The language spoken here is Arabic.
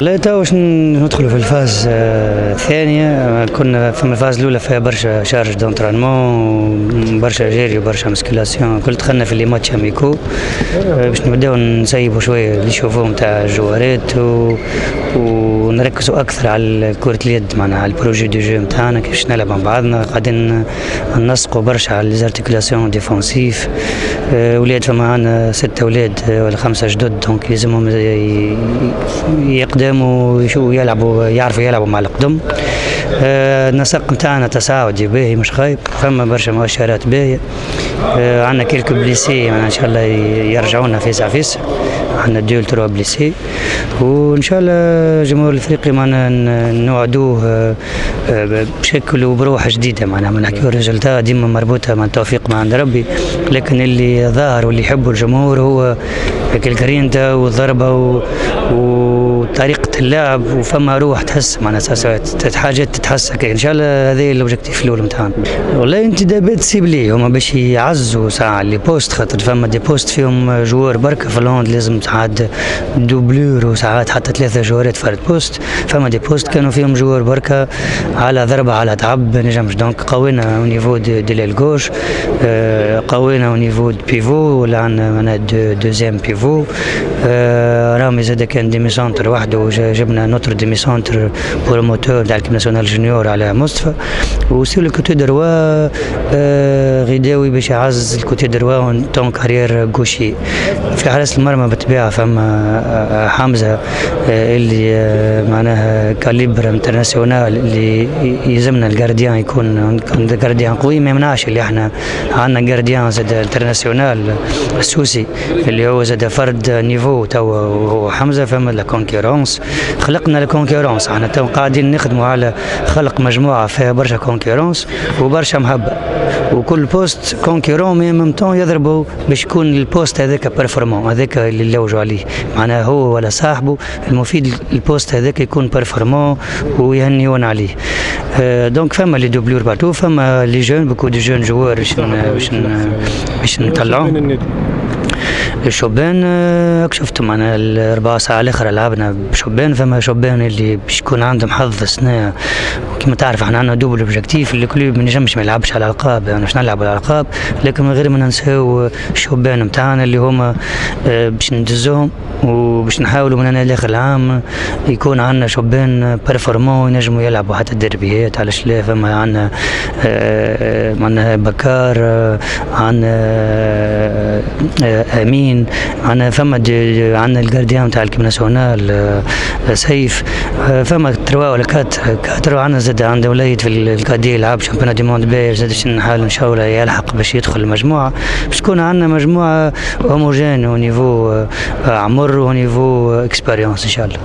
لا تو باش ندخلوا في ال phase آه، الثانية. كنا في ال phase الأولى فيها برشا charge d'entraînement برشا جيري وبرشا musculation كل دخلنا في les matchs amicaux آه، باش نبداو نسيبوا شوية اللي نشوفوه نتاع الجوارات و... ونركزوا أكثر على كرة اليد معناها على ال projet de jeu نتاعنا كيفاش نلعب مع بعضنا. قاعدين نسقوا برشا على les articulations défensives ولاد فما عندنا ستة ولاد ولا خمسة جدد. donc يلزمهم يقدموا ويلعبوا يعرفوا يلعبوا مع القدم. آه، النسق نتاعنا تصاعدي باهي مش خايب فما برشا مؤشرات باهية آه، عندنا quelques blessés إن شاء الله يرجعونا فيسع فيسع. عندنا deux trois blessés. وإن شاء الله الجمهور الافريقي معنا نوعدوه آه، بشكل وبروح جديدة. معناها ما نحكيو ال résultat ديما مربوطة مع التوفيق مع عند ربي. لكن اللي ظاهر واللي يحبوا الجمهور هو الڨرينتا والضربة و... وطريقه اللعب وفما روح تحس معناها حاجات تتحس ان شاء الله هذا ال objectif الأول نتاعنا والله أنت دابا تسيب لي. هما باش يعزوا ساعة لي poste خاطر فما des postes فيهم جوار بركة في الهوند لازم ساعات doublure وساعات حتى ثلاثة جوارات فرد poste فما des postes كانوا فيهم جوار بركة على ضربة على تعب. نجمش donc قوينا au niveau des, des آه، قوينا نيفو دي بيفو ولا عندنا معناها دوزيام بيفو رامي زاد كان ديمي سونتر وحده وجبنا نوتر ديمي سونتر بروموتور تاع الكيب ناسيونال جونيور على مصطفى وسير الكوتي دروا غداوي باش يعزز الكوتي دروا تون كارير غوشي. في حراسه المرمى بالطبيعه فما حمزة اللي معناها كاليبر انترناسيونال اللي يلزمنا ال gardien يكون gardien قوي ما يمنعش اللي إحنا عندنا gardien زاد international السوسي اللي هو زاد فرد niveau تو هو حمزة فما la concurrence. خلقنا la concurrence إحنا تو قاعدين نخدموا على خلق مجموعة فيها برشا concurrence وبرشا محبة. وكل poste concurrents mais même temps يضربوا باش يكون ال poste هذاك performant هذاك اللي نلوجوا عليه. معناها هو ولا صاحبه. المفيد ال poste هذاك يكون performant ويهنيون عليه. donc فما les doublures partout فما les jeunes beaucoup des jeunes joueurs باش باش نطلعوا الشبان آه، شفت معنا الأربع ساعه الاخرى لعبنا بشبان فما شبان اللي باش يكون عندهم حظ السنة كما تعرف إحنا عندنا double objectif اللي كلوب ما نجمش ما يلعبش على الألقاب يعني باش نلعب على الألقاب؟ لكن من غير ما ننساو الشبان نتاعنا اللي هما آه، باش ندزوهم. وباش نحاولوا من هنا لآخر العام يكون عندنا شبان performants ينجموا يلعبوا حتى الدربيات علاش لا فما عندنا آه، عندنا بكار عندنا أمين عندنا فما عندنا ال gardien تاع l'équipe nationale آه، سيف آه، فما trois ولا quatre quatre عندنا زاد عنده وليد في ال cadets يلعب championnat du monde باير زاد نحاول إن شاء الله يلحق باش يدخل المجموعة. باش تكون عندنا مجموعة هوموجين ونيفو آه، عمر. meilleur au niveau expérience, Inch'Allah.